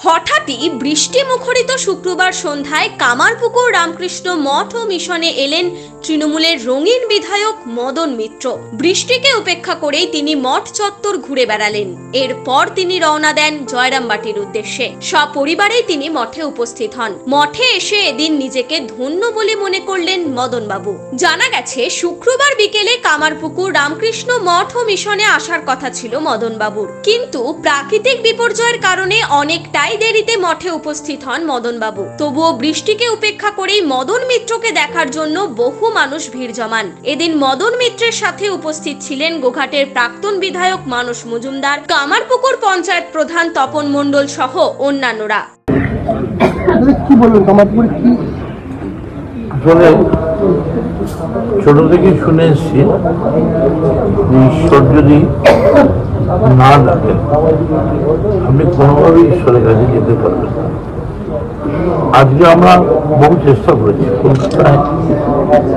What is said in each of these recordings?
হঠাৎই বৃষ্টি মুখরিত শুক্রবার সন্ধ্যায় কামারপুকুর রামকৃষ্ণ মঠ ও মিশনে এলেন তৃণমূলের রঙিন বিধায়ক মদন মিত্র। বৃষ্টিকে উপেক্ষা করেই তিনি মঠ চত্বর ঘুরে বেড়ালেন। এরপর তিনি রওনা দেন জয়রামবাটির উদ্দেশ্যে। সপরিবারেই তিনি মঠে উপস্থিত হন। মঠে এসে এদিন নিজেকে ধন্য বলে মনে করলেন মদনবাবু। জানা গেছে, শুক্রবার বিকেলে কামারপুকুর রামকৃষ্ণ মঠ ও মিশনে আসার কথা ছিল মদন মদনবাবুর। কিন্তু প্রাকৃতিক বিপর্যয়ের কারণে অনেকটাই দেরিতে মঠে উপস্থিত হন মদনবাবু। তবুও বৃষ্টিকে উপেক্ষা করেই মদন মিত্রকে দেখার জন্য বহু মানুষ ভিড় জমান। এদিন মদন মিত্রের সাথে উপস্থিত ছিলেন গোঘাটের প্রাক্তন বিধায়ক মানস মজুমদার কামারপুকুর পঞ্চায়েত প্রধান তপন মণ্ডল সহ অন্যান্যরা। কি বলবেন কামারপুরে কি? আসলে ছোট থেকে শুনে এসছি ঈশ্বর যদি না ডাকেন আপনি কোনোভাবেই ঈশ্বরের কাছে যেতে পারবেন না। আজকে আমরা বহু চেষ্টা করেছি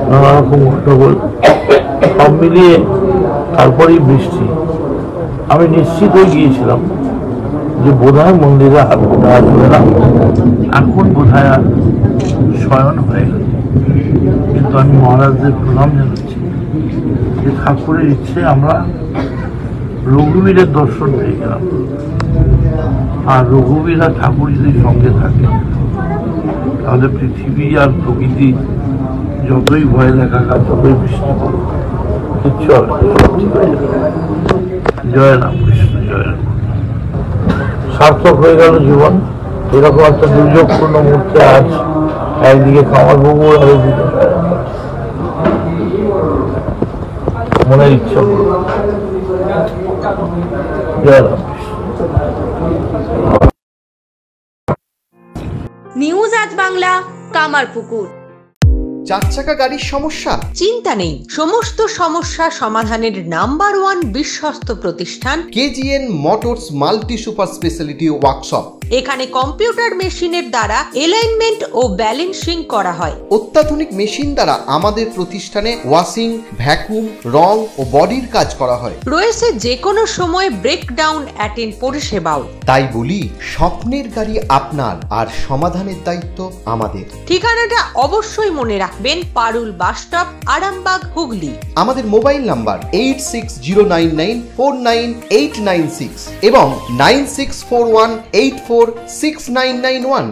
নানা রকম সব মিলিয়ে তারপরেই বৃষ্টি। আমি নিশ্চিত হয়ে গিয়েছিলাম যে বোধহয় মন্দিরে আগুন আসবে না। এখন বোধহয় আর শয়ন হয়ে গেল কিন্তু আমি মহারাজদের প্রণাম জানাচ্ছি যে ঠাকুরের ইচ্ছে আমরা রঘুবীরের দর্শন পেয়ে গেলাম। আর রঘুবীর ঠাকুর যদি সঙ্গে থাকে তাহলে পৃথিবী আর প্রকৃতি যতই ভয় দেখা আর ততই বৃষ্টি কিচ্ছু জয় রাম কৃষ্ণ, জয় রাম। সার্থক হয়ে গেল জীবন। এরকম একটা দুর্যোগপূর্ণ মুহূর্তে আজ একদিকে কামারবাবু আর একদিকে মনের ইচ্ছা জয় রাম নিউজ আজ বাংলা কামারপুকুর চার চাকা গাড়ির সমস্যা? চিন্তা নেই। সমস্ত সমস্যা সমাধানের নাম্বার ওয়ান বিশ্বস্ত প্রতিষ্ঠান। KGN motors multi super speciality workshop. এখানে কম্পিউটার মেশিনের দ্বারা এলাইনমেন্ট ও ব্যালেন্সিং করা হয়। অত্যাধুনিক মেশিন দ্বারা আমাদের প্রতিষ্ঠানে ওয়াশিং ভ্যাকুম রং ও বডির কাজ করা হয়। রয়েছে যে কোনো সময় ব্রেকডাউন অ্যাটেন্ড পরিষেবাও। তাই বলি স্বপ্নের গাড়ি আপনার আর সমাধানের দায়িত্ব আমাদের। ঠিকানাটা অবশ্যই মনে রাখবেন পারুল বাসস্টপ আরামবাগ হুগলি। আমাদের mobile number eight six zero nine nine four nine eight nine six এবং nine six four one eight four six nine nine one